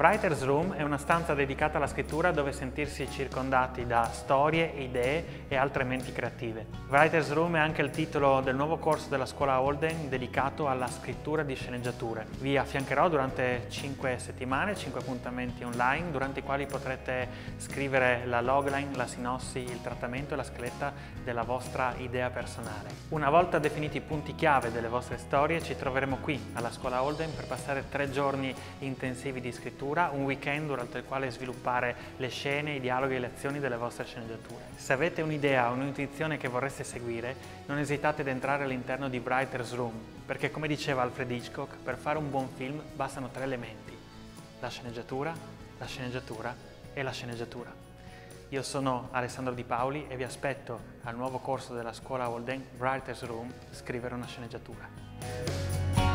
Writer's Room è una stanza dedicata alla scrittura dove sentirsi circondati da storie, idee e altre menti creative. Writer's Room è anche il titolo del nuovo corso della scuola Holden dedicato alla scrittura di sceneggiature. Vi affiancherò durante 5 settimane, 5 appuntamenti online durante i quali potrete scrivere la logline, la sinossi, il trattamento e la scaletta della vostra idea personale. Una volta definiti i punti chiave delle vostre storie ci troveremo qui alla scuola Holden per passare tre giorni intensivi di scrittura scrittura, un weekend durante il quale sviluppare le scene, i dialoghi e le azioni delle vostre sceneggiature. Se avete un'idea o un'intuizione che vorreste seguire, non esitate ad entrare all'interno di Writer's Room, perché come diceva Alfred Hitchcock, per fare un buon film bastano tre elementi, la sceneggiatura, la sceneggiatura e la sceneggiatura. Io sono Alessandro Di Paoli e vi aspetto al nuovo corso della scuola Holden Writer's Room Scrivere una sceneggiatura.